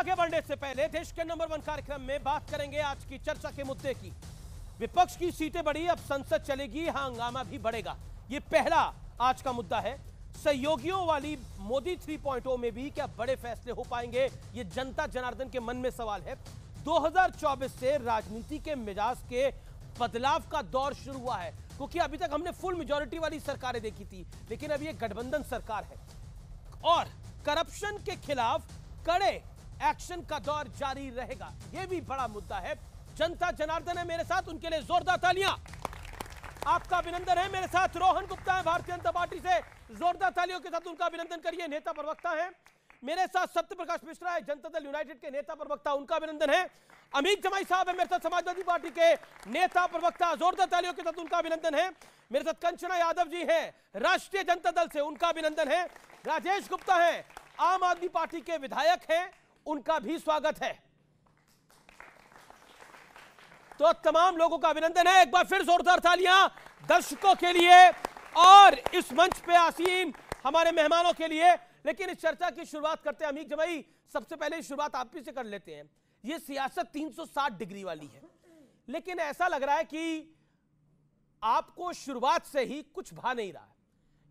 आगे बढ़ने से पहले देश के नंबर वन कार्यक्रम में बात करेंगे आज की चर्चा के मुद्दे की। विपक्ष की सीटें बढ़ी, अब संसद चलेगी, हंगामा भी बढ़ेगा। ये पहला आज का मुद्दा है। सहयोगियों वाली मोदी 3.0 में भी क्या बड़े फैसले हो पाएँगे, ये जनता जनार्दन के मन में सवाल है। 2024 से राजनीति के मिजाज के बदलाव का दौर शुरू हुआ है, क्योंकि अभी तक हमने फुल मेजोरिटी वाली सरकारें देखी थी, लेकिन अब ये गठबंधन सरकार है। और करप्शन के खिलाफ कड़े एक्शन का दौर जारी रहेगा। यह भी बड़ा मुद्दा है। जनता जनार्दन है मेरे साथ, उनके लिए जोरदार तालियाँ। आपका अभिनंदन है मेरे साथ, रोहन गुप्ता है भारतीय जनता पार्टी से। जोरदार तालियों के साथ उनका अभिनंदन करिए, नेता प्रवक्ता है। मेरे साथ सत्य प्रकाश मिश्रा है, जनता दल यूनाइटेड के नेता प्रवक्ता, उनका अभिनंदन है। अमित जमाई साहब है मेरे साथ, समाजवादी पार्टी के नेता प्रवक्ता, जोरदार तालियों के साथ उनका अभिनंदन है। मेरे साथ कंचना यादव जी है, राष्ट्रीय जनता दल से उनका अभिनंदन है। राजेश गुप्ता है, आम आदमी पार्टी के विधायक हैं। उनका भी स्वागत है। तो तमाम लोगों का अभिनंदन है। एक बार फिर जोरदार तालियाँ दर्शकों के लिए और इस मंच पे आसीन हमारे मेहमानों के लिए। लेकिन इस चर्चा की शुरुआत करते हैं अमीक जमाई सबसे पहले शुरुआत आप ही से कर लेते हैं। ये सियासत 360 डिग्री वाली है। लेकिन ऐसा लग रहा है कि आपको शुरुआत से ही कुछ भा नहीं रहा।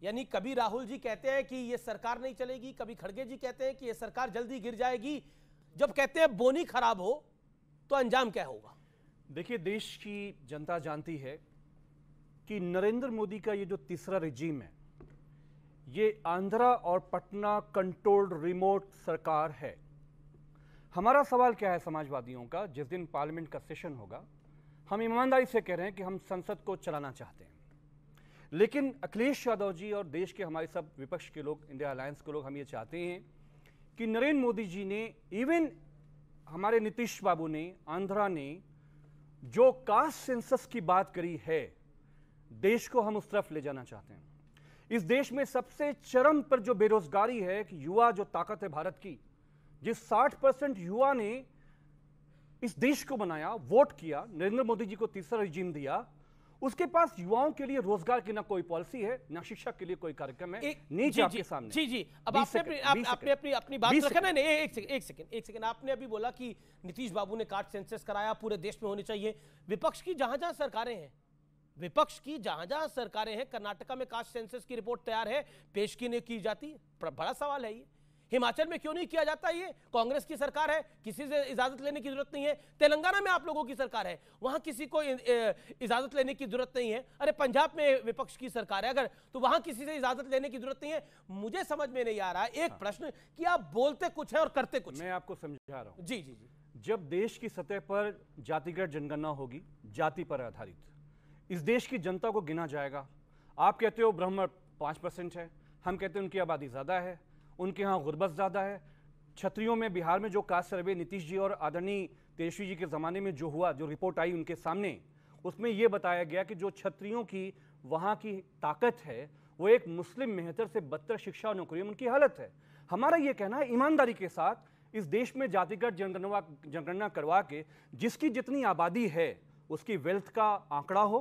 यानी कभी राहुल जी कहते हैं कि ये सरकार नहीं चलेगी, कभी खड़गे जी कहते हैं कि ये सरकार जल्दी गिर जाएगी। जब कहते हैं बोनी खराब हो तो अंजाम क्या होगा? देखिए, देश की जनता जानती है कि नरेंद्र मोदी का ये जो तीसरा रिजीम है, ये आंध्रा और पटना कंट्रोल्ड रिमोट सरकार है। हमारा सवाल क्या है समाजवादियों का? जिस दिन पार्लियामेंट का सेशन होगा, हम ईमानदारी से कह रहे हैं कि हम संसद को चलाना चाहते हैं। लेकिन अखिलेश यादव जी और देश के हमारे सब विपक्ष के लोग, इंडिया अलायंस के लोग, हम ये चाहते हैं कि नरेंद्र मोदी जी ने इवन हमारे नीतीश बाबू ने, आंध्रा ने, जो कास्ट सेंसस की बात करी है, देश को हम उस तरफ़ ले जाना चाहते हैं। इस देश में सबसे चरम पर जो बेरोजगारी है कि युवा जो ताकत है भारत की, जिस 60 परसेंट युवा ने इस देश को बनाया, वोट किया, नरेंद्र मोदी जी को तीसरा रिजीम दिया उसके पास युवाओं के लिए रोज़गार की ना कोई पॉलिसी है ना शिक्षा के लिए कोई कार्यक्रम है नीचे जी, आपके सामने। जी जी अब आपने अपनी आप, 20 आपने अपनी अपनी बात रखा नहीं एक सेकंड एक सेकंड एक सेकंड। आपने अभी बोला कि नीतीश बाबू ने कास्ट सेंसस कराया पूरे देश में होने चाहिए। विपक्ष की जहाँ जहाँ सरकारें हैं विपक्ष की जहाँ जहाँ सरकारें हैं कर्नाटका में कास्ट सेंसस की रिपोर्ट तैयार है पेश की नहीं की जाती बड़ा सवाल है ये। हिमाचल में क्यों नहीं किया जाता ये? कांग्रेस की सरकार है किसी से इजाज़त लेने की ज़रूरत नहीं है। तेलंगाना में आप लोगों की सरकार है वहाँ किसी को इजाज़त लेने की ज़रूरत नहीं है। अरे पंजाब में विपक्ष की सरकार है अगर तो वहाँ किसी से इजाज़त लेने की ज़रूरत नहीं है। मुझे समझ में नहीं आ रहा है। एक प्रश्न कि आप बोलते कुछ है और करते कुछ मैं आपको समझा रहा हूँ। जी जी जी। जब देश की सतह पर जातिगत जनगणना होगी जाति पर आधारित इस देश की जनता को गिना जाएगा। आप कहते हो ब्राह्मण पाँच परसेंट है हम कहते हैं उनकी आबादी ज़्यादा है उनके यहाँ गुर्बत ज़्यादा है। छत्रियों में बिहार में जो कास्ट सर्वे नीतीश जी और आदरणीय तेजस्वी जी के ज़माने में जो हुआ, जो रिपोर्ट आई उनके सामने, उसमें ये बताया गया कि जो छत्रियों की, वहाँ की ताकत है, वो एक मुस्लिम मेहतर से बदतर शिक्षा और नौकरियों में उनकी हालत है। हमारा ये कहना है, ईमानदारी के साथ इस देश में जातिगत जनगणना जनगणना करवा के जिसकी जितनी आबादी है, उसकी वेल्थ का आंकड़ा हो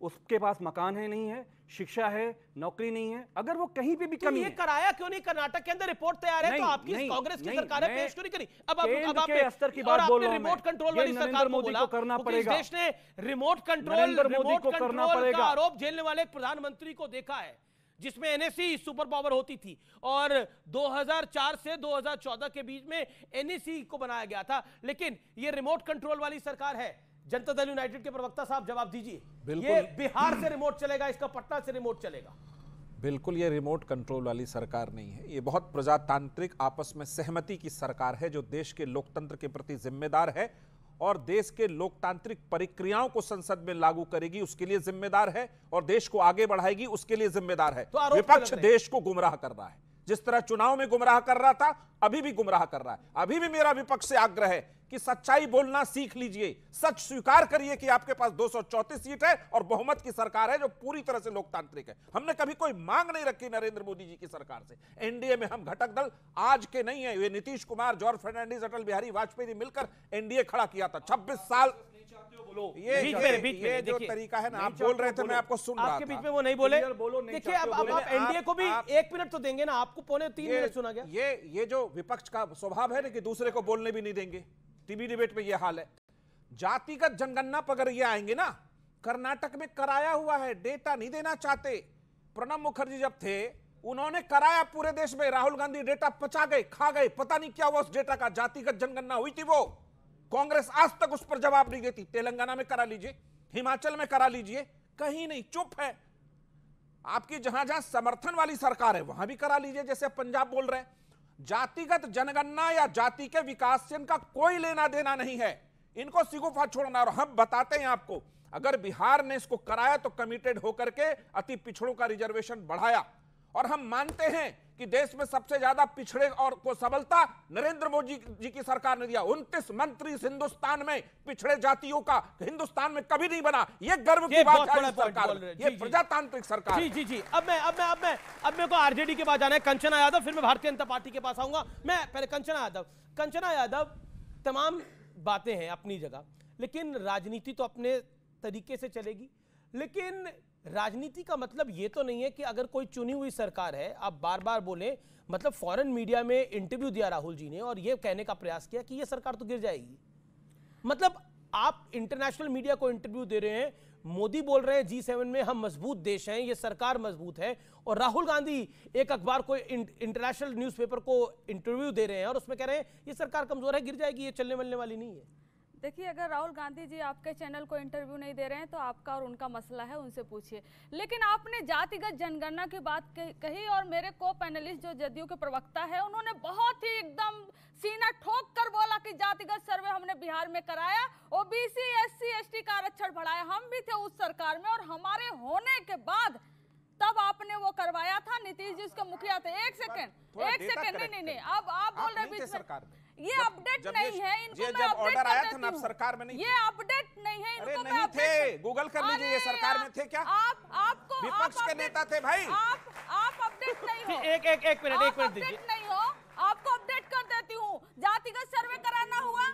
उसके पास मकान है नहीं है शिक्षा है नौकरी नहीं है अगर वो कहीं पे भी तो कमी ये है। कराया क्यों नहीं? कर्नाटक के अंदर रिपोर्ट तैयार है तो आपकी कांग्रेस की सरकार मैं पेश क्यों नहीं करी? अब आप अब के आपने स्तर की बात बोल रहा हूँ रिमोट कंट्रोल वाली सरकार मोदी को करना पड़ेगा। देश ने रिमोट कंट्रोल मोदी को करना पड़ेगा। आरोप झेलने वाले प्रधानमंत्री को देखा है जिसमें एनएससी सुपर पावर होती थी। और 2004 से 2014 के बीच में एनएससी को बनाया गया था। लेकिन ये रिमोट कंट्रोल वाली सरकार है। जनता दल यूनाइटेड के प्रवक्ता साहब जवाब दीजिए। ये बिहार से रिमोट चलेगा इसका पटना से रिमोट चलेगा। बिल्कुल ये रिमोट कंट्रोल वाली सरकार नहीं है। ये बहुत प्रजातांत्रिक आपस में सहमति की सरकार है जो देश के लोकतंत्र के प्रति जिम्मेदार है और देश के लोकतांत्रिक प्रक्रियाओं को संसद में लागू करेगी उसके लिए जिम्मेदार है और देश को आगे बढ़ाएगी उसके लिए जिम्मेदार है। तो विपक्ष? देश को गुमराह कर रहा है। जिस तरह चुनाव में गुमराह कर रहा था अभी भी गुमराह कर रहा है। अभी भी मेरा विपक्ष से आग्रह है कि सच्चाई बोलना सीख लीजिए। सच स्वीकार करिए कि आपके पास 234 सीट है और बहुमत की सरकार है जो पूरी तरह से लोकतांत्रिक है। हमने कभी कोई मांग नहीं रखी नरेंद्र मोदी जी की सरकार से। एनडीए में हम घटक दल आज के नहीं है। ये नीतीश कुमार जॉर्ज फर्नांडिस अटल बिहारी वाजपेयी ने मिलकर एनडीए खड़ा किया था। 26 साल बोलो ये बीच में बीच में ये जो तरीका है ना आप बोल रहे थे मैं आपको सुन रहा आपके बीच में वो नहीं बोले। बोलो, देखिए अब हो बोले। आप एनडीए को भी आप- एक मिनट तो देंगे ना आपको पौने तीन मिनट सुना गया। ये ये जो विपक्ष का स्वभाव है ना कि दूसरे को बोलने भी नहीं देंगे। टीवी डिबेट में यह हाल है। जातिगत जनगणना पर ये आएँगे ना, कर्नाटक में कराया हुआ है, डेटा नहीं देना चाहते। प्रणब मुखर्जी जब थे, उन्होंने कराया पूरे देश में, राहुल गांधी डेटा पचा गए, खा गए, पता नहीं क्या हुआ उस डेटा का, जातिगत जनगणना हुई थी वो। कांग्रेस आज तक उस पर जवाब नहीं देती। तेलंगाना में करा लीजिए, हिमाचल में करा लीजिए, कहीं नहीं, चुप है। आपकी जहाँ जहाँ समर्थन वाली सरकार है, वहाँ भी करा लीजिए, जैसे पंजाब बोल रहे हैं। जातिगत जनगणना या जाति के विकास से इनका कोई लेना देना नहीं है। इनको सिगुफा छोड़ना और हम बताते हैं आपको, अगर बिहार ने इसको कराया तो कमिटेड होकर के अति पिछड़ों का रिजर्वेशन बढ़ाया। और हम मानते हैं कि देश में सबसे ज़्यादा पिछड़े और को सबलता नरेंद्र मोदी जी की सरकार ने दिया। उनतीस मंत्री हिंदुस्तान में पिछड़े जातियों का हिंदुस्तान में कभी नहीं बना। ये गर्व की बात है सरकार। ये। प्रजातांत्रिक सरकार जी जी जी। अब मैं अब मैं अब मैं अब मेरे को आरजेडी के पास जाना है। कंचना यादव फिर मैं भारतीय जनता पार्टी के पास आऊँगा। मैं पहले कंचना यादव। कंचना यादव तमाम बातें हैं अपनी जगह लेकिन राजनीति तो अपने तरीके से चलेगी। लेकिन राजनीति का मतलब ये तो नहीं है कि अगर कोई चुनी हुई सरकार है, आप बार बार बोले मतलब फॉरेन मीडिया में इंटरव्यू दिया राहुल जी ने और ये कहने का प्रयास किया कि ये सरकार तो गिर जाएगी। मतलब आप इंटरनेशनल मीडिया को इंटरव्यू दे रहे हैं, मोदी बोल रहे हैं जी सेवन में हम मज़बूत देश हैं, ये सरकार मज़बूत है और राहुल गांधी एक अखबार को इंटरनेशनल न्यूज़पेपर को इंटरव्यू दे रहे हैं और उसमें कह रहे हैं, ये सरकार कमज़ोर है, गिर जाएगी, ये चलने वलने वाली नहीं है। देखिए अगर राहुल गांधी जी आपके चैनल को इंटरव्यू नहीं दे रहे हैं तो आपका और उनका मसला है उनसे पूछिए। लेकिन आपने जातिगत जनगणना की बात कही- और मेरे को पैनलिस्ट जो जदयू के प्रवक्ता है उन्होंने बहुत ही एकदम सीना ठोक कर बोला कि जातिगत सर्वे हमने बिहार में कराया ओबीसी एससी एसटी का आरक्षण बढ़ाया हम भी थे उस सरकार में और हमारे होने के बाद तब आपने वो करवाया था। नीतीश जी उसके मुखिया थे। एक सेकंड एक सेकंड नहीं नहीं नहीं अब आप बोल रहे बीच में। ये अपडेट नहीं ये- है इनको ये जब कर आया था ना, सरकार में नहीं ये अपडेट नहीं है अरे इनको नहीं थे। गूगल कर लीजिए, ये सरकार में थे क्या? आप आपको विपक्ष के नेता थे भाई। आप आप अपडेट नहीं हो एक एक एक मिनट एक मिनट दीजिए नहीं हो आपको अपडेट कर देती हूँ जातिगत सर्वे कराना हुआ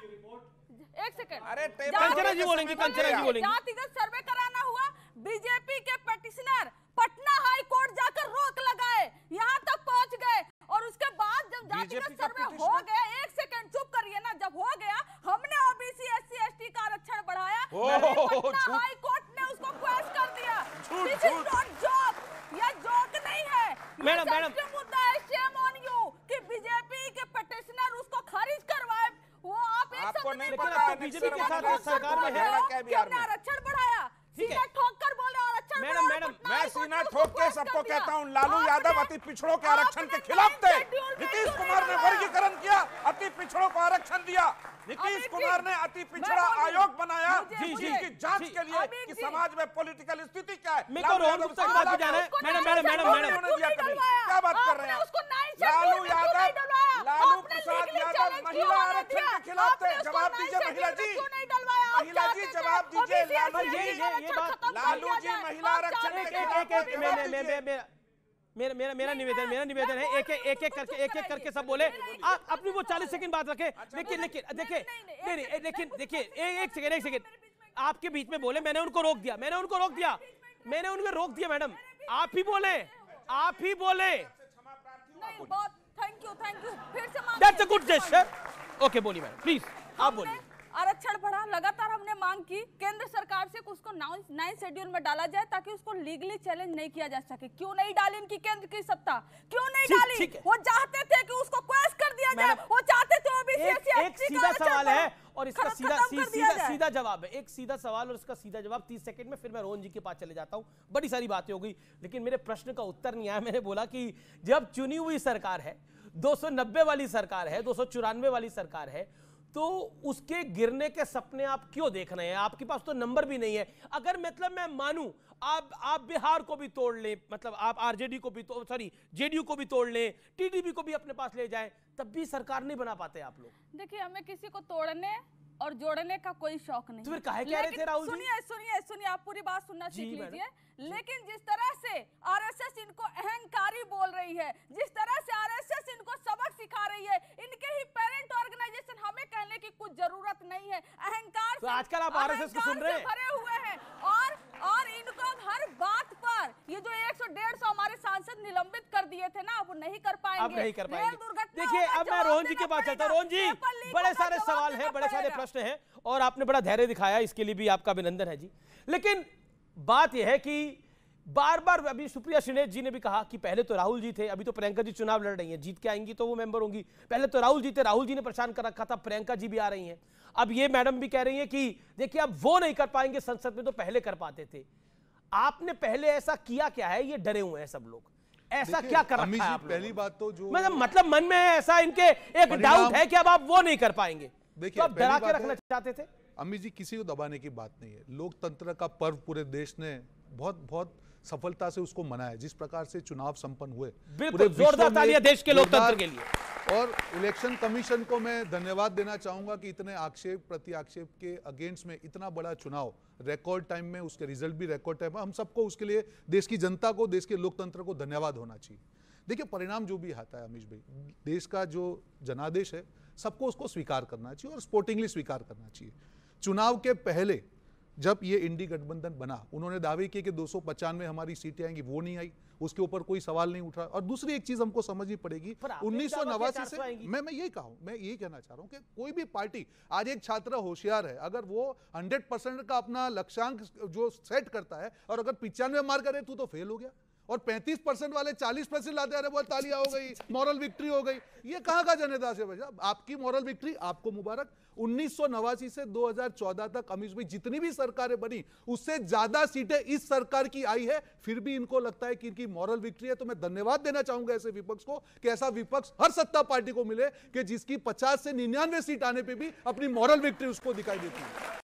एक सेकंड अरे कंचना जी बोलेंगी, कंचना जी बोलेंगी। जातिगत सर्वे कराना हुआ बीजेपी के पेटिशनर पटना हाई कोर्ट जाकर रोक लगाए यहाँ तक पहुँच गए और उसके बाद जब जातिगत सर्वे हो? गया एक सेकंड चुप करिए ना जब हो गया हमने ओबीसी एससी एसटी का आरक्षण बढ़ाया ओह, लेकिन पटना झूठ। हाई कोर्ट ने उसको क्वेश कर दिया दिस इज़ नॉट जोक ये जोक नहीं है मैडम, मैडम। मुद्दा है शेम ऑन यू कि बीजेपी के पेटिशनर उसको खारिज करवाए वो आप एक आपको नहीं पता रहे है हो। बीजेपी के साथ सरकार में है। हो क्या है? आरक्षण बढ़ाया है। सीधा ठोक कर बोले आरक्षण मैडम, मैडम, मैं सीना ठोक के सबको कहता हूँ लालू यादव अति पिछड़ों के आरक्षण के खिलाफ थे नीतीश कुमार ने नहीं वर्गीकरण किया अति आरक्षण दिया। नीतीश कुमार ने अति पिछड़ा हूँ। आयोग बनाया। जी, जी, जिसकी जाँच के लिए कि समाज में पॉलिटिकल स्थिति क्या है। रोहन गुप्ता की बात जाना है। Madam, madam, madam, madam. क्यों बात कर रहे हैं? लालू यादव लालू प्रसाद यादव महिला आरक्षण के खिलाफ थे। जवाब दीजिए महिला जी। में क्यों नहीं डलवाया? आप महिला जी जवाब दीजिए। लालू जी लालू जी महिला आरक्षण के एक मेरा मेरा मेरा निवेदन मेरा निवेदन है एक एक एक करके एक एक करके सब बोले। आप अपनी वो 40 सेकंड बात रखे। लेकिन लेकिन नहीं, देखिए। नहीं, नहीं, लेकिन देखिए एक सेकंड एक सेकंड आपके बीच में बोले मैंने उनको रोक दिया मैंने उनको रोक दिया। मैंने उनको रोक दिया मैडम। आप ही बोले आप ही बोले। थैंक यू थैंक यू फिर से that's a good gesture okay बोलिए मैडम प्लीज़ आप बोलिए। आरक्षण बढ़ा लगातार हमने मांग की केंद्र सरकार से उसको नाइन शेड्यूल में डाला जाए ताकि उसको लीगली चैलेंज नहीं किया जा सके। क्यों नहीं डाली इनकी केंद्र की सत्ता? क्यों नहीं डाली? वो चाहते थे कि उसको क्वेश कर दिया जाए। वो चाहते थे ओबीसी एक एक सीधा सवाल है और इसका सीधा सीधा सीधा जवाब है। एक सीधा सवाल और इसका सीधा जवाब 30 सेकंड में फिर मैं रोहन जी के पास चले जाता हूँ। बड़ी सारी बातें हो गई लेकिन मेरे प्रश्न का उत्तर नहीं आया। मैंने बोला कि जब चुनी हुई सरकार है 290 वाली सरकार है दो सौ चौरानवे वाली सरकार है तो उसके गिरने के सपने आप क्यों देख रहे हैं? आपके पास तो नंबर भी नहीं है। अगर मतलब मैं मानूं, आप आप बिहार को भी तोड़ लें मतलब आप आरजेडी को भी तो सॉरी जेडीयू को भी तोड़ लें, टीडीपी को भी अपने पास ले जाएँ, तब भी सरकार नहीं बना पाते आप लोग। देखिए, हमें किसी को तोड़ने और जोड़ने का कोई शौक नहीं तो फिर। काहे कह रहे थे राहुल जी? सुनिए सुनिए सुनिए आप पूरी बात सुनना सीख लीजिए लेकिन जिस तरह से आरएसएस इनको अहंकारी बोल रही है जिस तरह से आरएसएस इनको सबक सिखा रही है इनके ही पेरेंट ऑर्गेनाइजेशन हमें कहने की कुछ ज़रूरत नहीं है अहंकार तो आजकल आप आरएसएस को सुन रहे हैं भरे हुए हैं और और इनको हर बात पर ये जो 100 150 हमारे सांसद निलंबित कर दिए थे ना अब नहीं कर पाएँगे। अब नहीं कर पाएँगे। देखिए अब मैं रोहन जी के पास चलता। रोहन जी बड़े सारे सवाल हैं बड़े सारे प्रश्न हैं और आपने बड़ा धैर्य दिखाया इसके लिए भी आपका अभिनंदन है जी। लेकिन बात यह है कि बार बार अभी सुप्रिया श्रीनेश जी ने भी कहा कि पहले तो राहुल जी थे अभी तो प्रियंका जी चुनाव लड़ रही हैं। जीत के आएँगी तो वो मेंबर होंगी। पहले तो राहुल जी थे राहुल जी ने परेशान कर रखा था प्रियंका जी भी आ रही हैं। अब ये मैडम भी कह रही हैं कि देखिए अब वो नहीं कर पाएँगे संसद में तो पहले कर पाते थे। आपने पहले ऐसा किया क्या है? ये डरे हुए हैं सब लोग। ऐसा क्या कर रखा है आप पहली बात तो जो मतलब मतलब मन में ऐसा इनके एक डाउट है कि अब आप वो नहीं कर पाएँगे। देखिए, तो आप डरा के रखना चाहते थे? अमित जी किसी को दबाने की बात नहीं है। लोकतंत्र का पर्व पूरे देश ने बहुत बहुत सफलता से उसको मनाया जिस प्रकार से चुनाव संपन्न हुए। पूरे जोरदार तालियाँ देश के लोकतंत्र के लिए। और इलेक्शन कमीशन को मैं धन्यवाद देना चाहूँगा कि इतने आक्षेप प्रति आक्षेप के अगेंस्ट में इतना बड़ा चुनाव रिकॉर्ड टाइम में उसके रिज़ल्ट भी रिकॉर्ड टाइम में हम सबको उसके लिए देश की जनता को देश के लोकतंत्र को धन्यवाद होना चाहिए। देखिए परिणाम जो भी आता है अमीश भाई देश का जो जनादेश है सबको उसको स्वीकार करना चाहिए और स्पोर्टिंगली स्वीकार करना चाहिए। चुनाव के पहले जब ये इंडी गठबंधन बना उन्होंने दावे किए कि दो सौ हमारी सीटें आएँगी वो नहीं आई। उसके ऊपर कोई सवाल नहीं उठा। और दूसरी एक चीज़ हमको समझनी पड़ेगी उन्नीस सौ नवासी से मैं मैं यही कहा मैं यही कहना चाह रहा हूँ कि कोई भी पार्टी आज एक छात्र होशियार है अगर वो 100 परसेंट का अपना लक्ष्यांक जो सेट करता है और अगर पिचानवे मार करे तू तो फेल हो गया। और 35 परसेंट वाले 40 परसेंट लाते अरे बहुत तालियाँ हो गई मॉरल विक्ट्री हो गई। ये कहाँ का जनता से भैया आपकी मॉरल विक्ट्री आपको मुबारक। उन्नीस से 2014 तक अमीश भाई जितनी भी सरकारें बनी, उससे ज़्यादा सीटें इस सरकार की आई है। फिर भी इनको लगता है कि इनकी मॉरल विक्ट्री है तो मैं धन्यवाद देना चाहूँगा ऐसे विपक्ष को कि ऐसा विपक्ष हर सत्ता पार्टी को मिले कि जिसकी 50 से निन्यानवे सीट आने पे भी अपनी मॉरल विक्ट्री उसको दिखाई देती है।